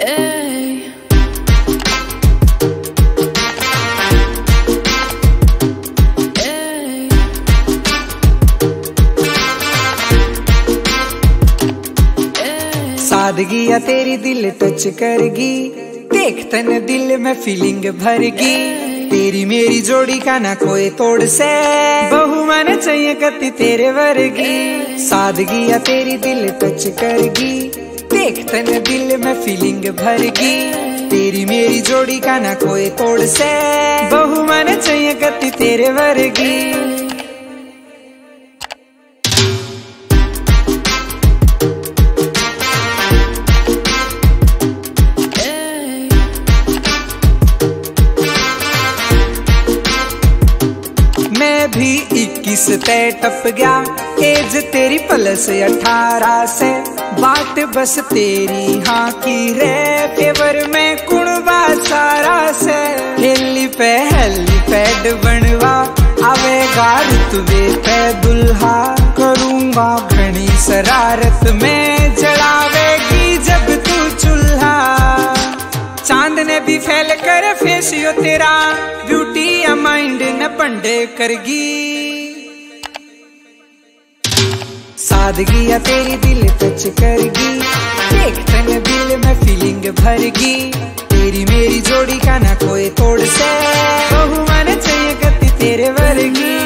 सादगी या तेरी दिल टच करगी। देख तन दिल में फीलिंग भरगी। तेरी मेरी जोड़ी का ना कोई तोड़ से। बहु मन चाहिए कति तेरे वरगी। सादगी या तेरी दिल टच करगी। देख। न दिल में फीलिंग भर गई। तेरी मेरी जोड़ी का ना कोई तोड़ से। बहु मन चाहिए गति तेरे वर्गी भी इक्कीस तय टप गया। एज तेरी प्लस अठारह से। बात बस तेरी हाँ की रे। फेवर में कुणबा सारा से। हेली पे, हेली पैड बनवा। आवेगा रुतबे पे दुल्हा। करूँगा घनी शरारत में जलावेगी ने कर फेसियो तेरा ब्यूटी या माइंड न पंडे करगी। सादगी या तेरी दिल टच करगी। देख तन दिल में फीलिंग भरगी। तेरी मेरी जोड़ी का ना कोई तोड़ से। बहु मन चाहिए गति तेरे वर्गी।